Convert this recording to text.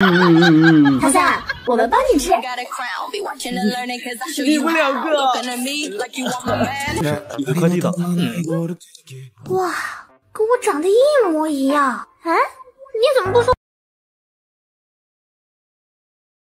嗯嗯嗯嗯，唐三，我们帮你吃，你们两个，你们帮你打哇，跟我长得一模一样。嗯。